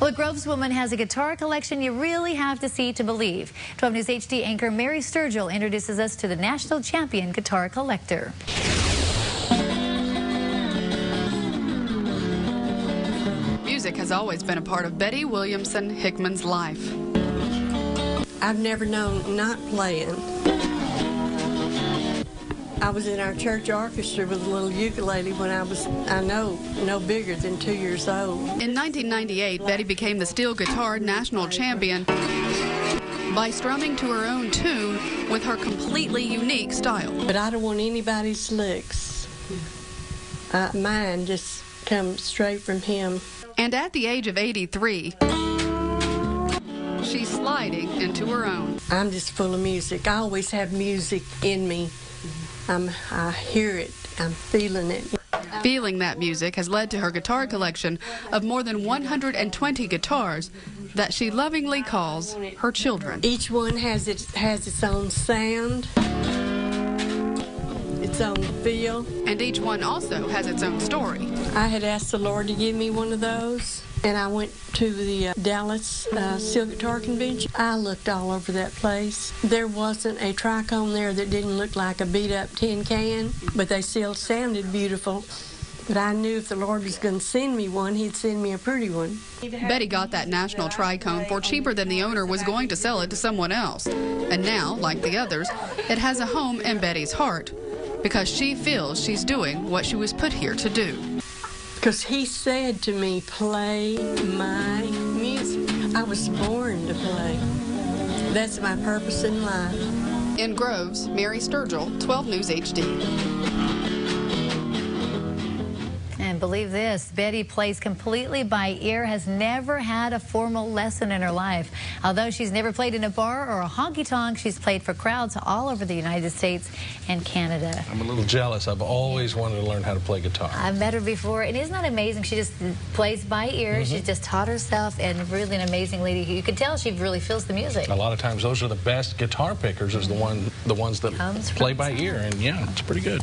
Well, a Groves woman has a guitar collection you really have to see to believe. 12 News HD anchor Mary Sturgill introduces us to the national champion guitar collector. Music has always been a part of Betty Williamson Hickman's life. I've never known not playing. I was in our church orchestra with a little ukulele when I was, I know, no bigger than two years old. In 1998, Betty became the steel guitar national champion by strumming to her own tune with her completely unique style. But I don't want anybody's licks. Uh, mine just come straight from him. And at the age of 83, she's sliding into her own. I'm just full of music. I always have music in me. I'm, I hear it. I'm feeling it. Feeling that music has led to her guitar collection of more than 120 guitars that she lovingly calls her children. Each one has its has its own sound, its own feel. And each one also has its own story. I had asked the Lord to give me one of those, and I went to the uh, Dallas uh, Steel Guitar Convention. I looked all over that place. There wasn't a tricone there that didn't look like a beat up tin can, but they still sounded beautiful. But I knew if the Lord was going to send me one, He'd send me a pretty one. Betty got that national tricone for cheaper than the owner was going to sell it to someone else. And now, like the others, it has a home in Betty's heart because she feels she's doing what she was put here to do. Because He said to me, play my music. I was born to play. That's my purpose in life. In Groves, Mary Sturgill, 12 News HD. And believe this, Betty plays completely by ear, has never had a formal lesson in her life. Although she's never played in a bar or a honky tonk, she's played for crowds all over the United States and Canada. I'm a little jealous. I've always wanted to learn how to play guitar. I've met her before, and isn't that amazing? She just plays by ear. Mm -hmm. She's just taught herself, and really an amazing lady. You can tell she really feels the music. A lot of times, those are the best guitar pickers, is the one, the ones that play by ear, and yeah, it's pretty good.